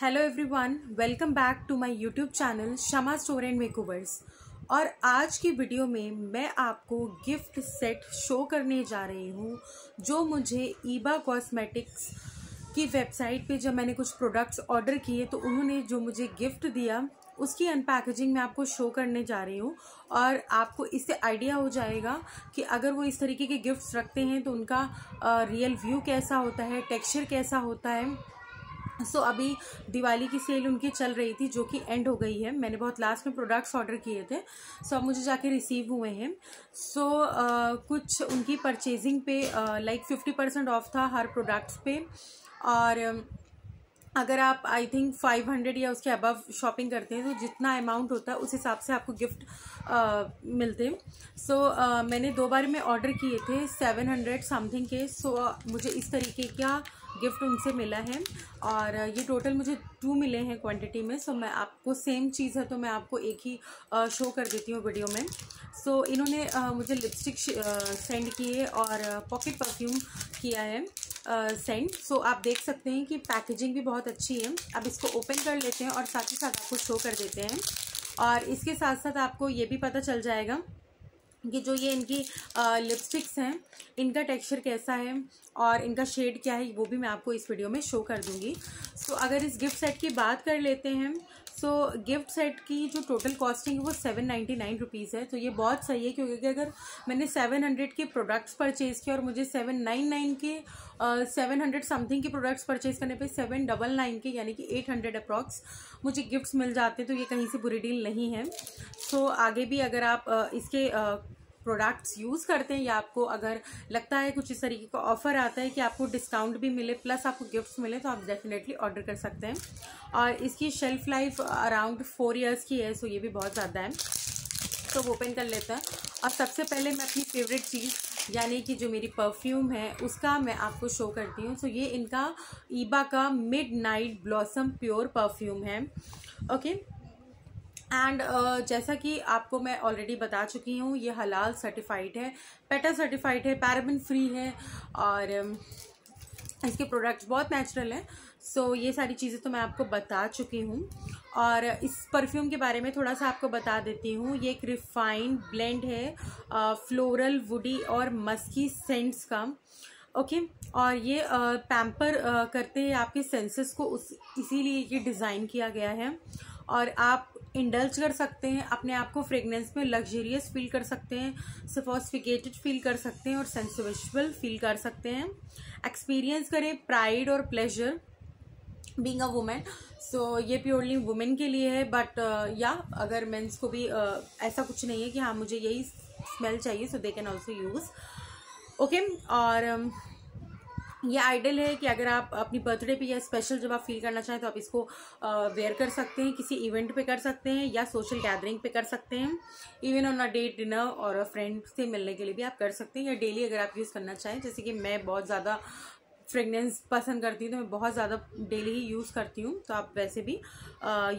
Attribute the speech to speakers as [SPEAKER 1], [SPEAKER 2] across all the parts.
[SPEAKER 1] Hello everyone welcome back to my YouTube channel Shama store and makeovers और आज की video में मैं आपको गिफ्ट सेट शो करने जा रही हूँ, जो मुझे ईबा कॉस्मेटिक्स की वेबसाइट पे जब मैंने कुछ प्रोडक्ट्स ऑर्डर किए तो उन्होंने जो मुझे गिफ्ट दिया, उसकी अनपैकेजिंग मैं आपको शो करने जा रही हूँ। और आपको इससे आइडिया हो जाएगा कि अगर वो इस तरीके के गिफ्ट्स रखते हैं तो उनका रियल व्यू कैसा होता है टेक्सचर कैसा होता है। सो so, अभी दिवाली की सेल उनकी चल रही थी जो कि एंड हो गई है। मैंने बहुत लास्ट में प्रोडक्ट्स ऑर्डर किए थे। सो so, अब मुझे जाके रिसीव हुए हैं। सो so, uh, कुछ उनकी परचेजिंग पे लाइक फिफ्टी परसेंट ऑफ़ था हर प्रोडक्ट्स पे। और अगर आप आई थिंक फाइव हंड्रेड या उसके अबव शॉपिंग करते हैं तो जितना अमाउंट होता है उस हिसाब से आपको गिफ्ट आ, मिलते हैं। सो so, मैंने दो बार में ऑर्डर किए थे सेवन हंड्रेड समथिंग के। सो so, मुझे इस तरीके का गिफ्ट उनसे मिला है और ये टोटल मुझे टू मिले हैं क्वांटिटी में सो मैं आपको सेम चीज़ है तो मैं आपको एक ही शो कर देती हूँ वीडियो में। सो इन्होंने मुझे लिपस्टिक सेंड किए और पॉकेट परफ्यूम किया है सेंड सो आप देख सकते हैं कि पैकेजिंग भी बहुत अच्छी है। अब इसको ओपन कर लेते हैं और साथ ही साथ आपको शो कर देते हैं। और इसके साथ साथ आपको ये भी पता चल जाएगा कि जो ये इनकी लिपस्टिक्स हैं इनका टेक्सचर कैसा है और इनका शेड क्या है वो भी मैं आपको इस वीडियो में शो कर दूँगी। सो so, अगर इस गिफ्ट सेट की बात कर लेते हैं सो गिफ्ट सेट की जो टोटल कॉस्टिंग है वो सेवन नाइन्टी नाइन रुपीज़ है। तो ये बहुत सही है क्योंकि अगर मैंने सेवन हंड्रेड के प्रोडक्ट्स परचेज़ किए और मुझे सेवन नाइन नाइन के सेवन हंड्रेड समथिंग के प्रोडक्ट्स परचेज करने पे सेवन डबल नाइन के यानी कि एट हंड्रेड अप्रॉक्स मुझे गिफ्ट्स मिल जाते हैं तो ये कहीं से बुरी डील नहीं है। सो so, आगे भी अगर आप इसके प्रोडक्ट्स यूज़ करते हैं या आपको अगर लगता है कुछ इस तरीके का ऑफ़र आता है कि आपको डिस्काउंट भी मिले प्लस आपको गिफ्ट्स मिले तो आप डेफिनेटली ऑर्डर कर सकते हैं। और इसकी shelf life around four years की है सो ये भी बहुत ज़्यादा है। तो ओपन कर लेते हैं। और सबसे पहले मैं अपनी फेवरेट चीज़ यानी कि जो मेरी परफ्यूम है उसका मैं आपको शो करती हूँ। सो ये इनका ईबा का midnight blossom pure perfume है। ओके एंड uh, जैसा कि आपको मैं ऑलरेडी बता चुकी हूँ ये हलाल सर्टिफाइड है पेटा सर्टिफाइड है पैराबिन फ्री है और um, इसके प्रोडक्ट्स बहुत नेचुरल हैं। सो so, ये सारी चीज़ें तो मैं आपको बता चुकी हूँ। और इस परफ्यूम के बारे में थोड़ा सा आपको बता देती हूँ। ये एक रिफाइंड ब्लेंड है फ्लोरल वुडी और मस्की सेंट्स का। Okay okay? और ये पैम्पर करते हैं आपके सेंसेस को उस इसीलिए ये डिज़ाइन किया गया है। और आप इंडल्ज कर सकते हैं अपने आप को फ्रेगनेंस में लग्जरियस फील कर सकते हैं सफोस्फिकेटेड फील कर सकते हैं और सेंसिविजुअल फील कर सकते हैं। एक्सपीरियंस करें प्राइड और pleasure being a women so ये प्योरली वुमेन के लिए है बट या uh, yeah, अगर मेंस को भी uh, ऐसा कुछ नहीं है कि हाँ मुझे यही स्मेल चाहिए so they can also use okay और um, ये आइडल है कि अगर आप अपनी बर्थडे पे या स्पेशल जब आप फील करना चाहें तो आप इसको वेयर कर सकते हैं, किसी इवेंट पे कर सकते हैं या सोशल गैदरिंग पे कर सकते हैं। Even on a date dinner और फ्रेंड से मिलने के लिए भी आप कर सकते हैं। या डेली अगर आप यूज़ करना चाहें, जैसे कि मैं बहुत ज़्यादा फ्रेगनेंस पसंद करती हूँ तो मैं बहुत ज़्यादा डेली ही यूज़ करती हूँ तो आप वैसे भी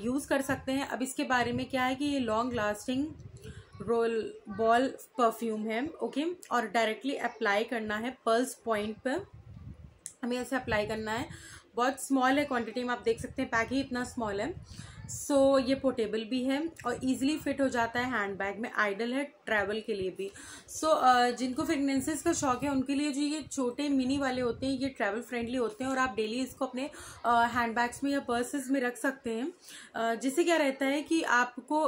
[SPEAKER 1] यूज़ कर सकते हैं। अब इसके बारे में क्या है कि ये long lasting roll ball perfume है ओके और डायरेक्टली अप्लाई करना है पल्स पॉइंट पर हमें ऐसे अप्लाई करना है। बहुत स्मॉल है क्वांटिटी में आप देख सकते हैं पैक ही इतना स्मॉल है। सो so, ये पोर्टेबल भी है और इजीली फिट हो जाता है हैंड बैग में। आइडल है ट्रैवल के लिए भी। सो so, जिनको फ्रेगनेंसेस का शौक है उनके लिए जो ये छोटे मिनी वाले होते हैं ये ट्रैवल फ्रेंडली होते हैं और आप डेली इसको अपने हैंड बैग्स में या पर्सेस में रख सकते हैं। जिससे क्या रहता है कि आपको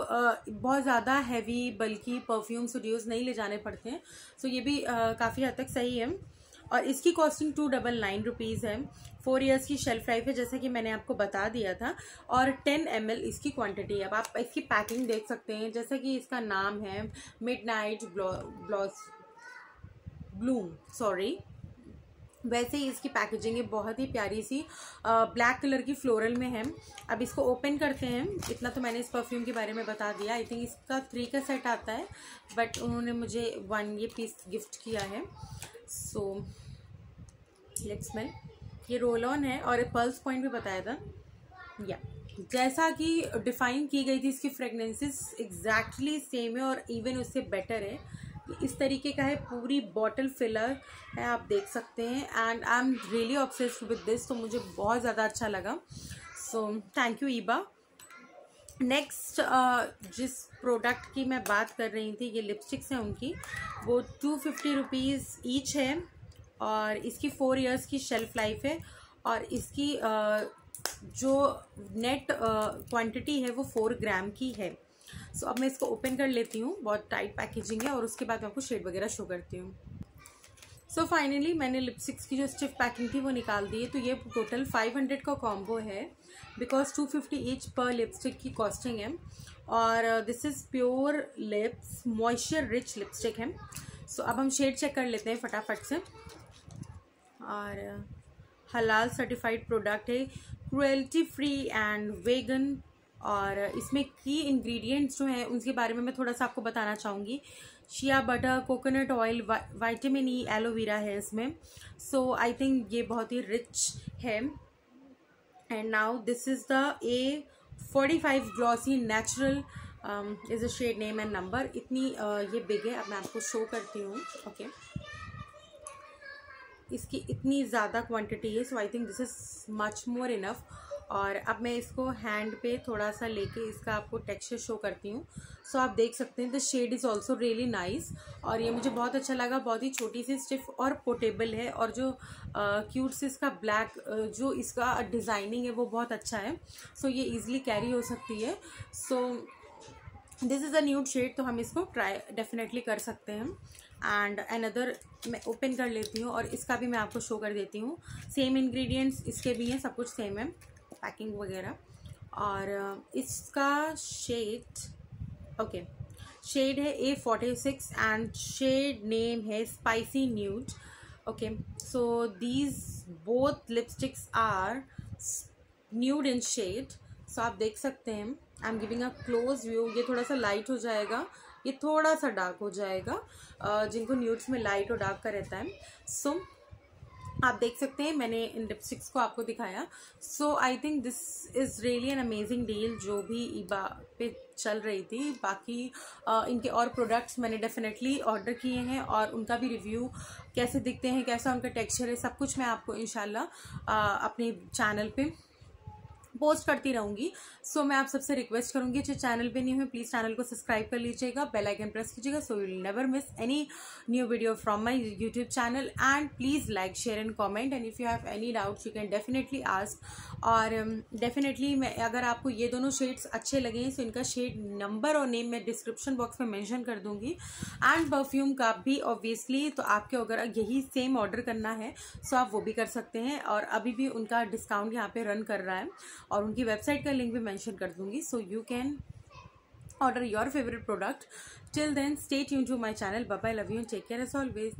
[SPEAKER 1] बहुत ज़्यादा हैवी बल्कि परफ्यूम स्टूडियोज नहीं ले जाने पड़ते हैं। सो so, ये भी काफ़ी हद तक सही है। और इसकी costing two double nine rupees है। फोर इयर्स की शेल्फ लाइफ है, जैसे कि मैंने आपको बता दिया था। और टेन एमएल इसकी क्वांटिटी है। अब आप इसकी पैकिंग देख सकते हैं, जैसे कि इसका नाम है मिड नाइट ब्लॉस ब्लूम सॉरी वैसे ही इसकी पैकेजिंग है बहुत ही प्यारी सी ब्लैक कलर की फ्लोरल में है। अब इसको ओपन करते हैं। इतना तो मैंने इस परफ्यूम के बारे में बता दिया। आई थिंक इसका थ्री का सेट आता है बट उन्होंने मुझे वन ये पीस गिफ्ट किया है। सो लेट्स स्मेल ये रोल ऑन है और पल्स पॉइंट भी बताया था। या जैसा कि डिफाइन की गई थी इसकी फ्रेगनेंसेस एग्जैक्टली सेम है और इवन उससे बेटर है। इस तरीके का है, पूरी बॉटल फिलर है, आप देख सकते हैं। And I am really obsessed with this तो मुझे बहुत ज़्यादा अच्छा लगा। So thank you Iba next जिस प्रोडक्ट की मैं बात कर रही थी, ये लिपस्टिक्स हैं उनकी, वो टू फिफ्टी रुपीज़ ईच है। और इसकी फोर इयर्स की शेल्फ लाइफ है और इसकी जो नेट क्वांटिटी है वो फोर ग्राम की है। सो so, अब मैं इसको ओपन कर लेती हूँ बहुत टाइट पैकेजिंग है और उसके बाद मैं आपको शेड वगैरह शो करती हूँ। सो so, फाइनली मैंने लिपस्टिक्स की जो स्टिफ पैकिंग थी वो निकाल दी है तो ये टोटल फाइव हंड्रेड का कॉम्बो है बिकॉज़ टू फिफ्टी ईच पर लिपस्टिक की कॉस्टिंग है। और this is pure lips moisture rich lipstick है। सो so, अब हम शेड चेक कर लेते हैं फटाफट से। और हलाल सर्टिफाइड प्रोडक्ट है। क्रुएल्टी फ्री एंड वेगन और इसमें की इंग्रेडिएंट्स जो हैं उनके बारे में मैं थोड़ा सा आपको बताना चाहूँगी। Shea butter coconut oil vitamin E aloe vera है इसमें। सो आई थिंक ये बहुत ही रिच है। And now this is the A forty five glossy natural is a shade name and number इतनी uh, ये बिग है अब मैं आपको शो करती हूँ ओके okay. इसकी इतनी ज़्यादा क्वांटिटी है so I think this is much more enough और अब मैं इसको हैंड पे थोड़ा सा लेके इसका आपको टेक्सचर शो करती हूँ। सो so, आप देख सकते हैं the shade is also really nice और ये मुझे बहुत अच्छा लगा बहुत ही छोटी सी स्टिफ और पोर्टेबल है। और जो क्यूट से इसका ब्लैक जो इसका डिज़ाइनिंग है वो बहुत अच्छा है। सो so, ये ईजिली कैरी हो सकती है। So this is a nude shade तो हम इसको ट्राई डेफिनेटली कर सकते हैं। एंड अनदर मैं ओपन कर लेती हूँ और इसका भी मैं आपको शो कर देती हूँ। सेम इंग्रेडिएंट्स इसके भी हैं, सब कुछ सेम है पैकिंग वगैरह। और इसका शेड ओके शेड है A forty six and shade name है spicy nude okay so these both lipsticks are nude in shade so आप देख सकते हैं। I am giving a close view ये थोड़ा सा लाइट हो जाएगा। ये थोड़ा सा डार्क हो जाएगा। जिनको न्यूड्स में लाइट और डार्क का रहता है। सो so, आप देख सकते हैं मैंने इन लिपस्टिक्स को आपको दिखाया। So I think this is really an amazing deal जो भी ईबा पे चल रही थी। बाकी आ, इनके और प्रोडक्ट्स मैंने डेफिनेटली ऑर्डर किए हैं और उनका भी रिव्यू कैसे दिखते हैं कैसा उनका टेक्सचर है सब कुछ मैं आपको इनशाला अपने चैनल पे पोस्ट करती रहूँगी। सो so, मैं आप सबसे रिक्वेस्ट करूँगी जो चैनल पे नहीं हुए प्लीज़ चैनल को सब्सक्राइब कर लीजिएगा बेल आइकन प्रेस कीजिएगा so you never miss any new video from my YouTube channel and please like share and comment and if you have any doubts you can definitely ask और definitely um, मैं अगर आपको ये दोनों shades अच्छे लगे तो इनका शेड नंबर और नेम मैं डिस्क्रिप्शन बॉक्स में मैंशन कर दूँगी। एंड परफ्यूम का भी ऑब्वियसली तो आपके अगर यही सेम ऑर्डर करना है सो आप वो भी कर सकते हैं। और अभी भी उनका डिस्काउंट यहाँ पे रन कर रहा है। और उनकी वेबसाइट का लिंक भी मैंशन कर दूँगी। So you can order your favourite product till then stay you to my channel bye bye love you take care as always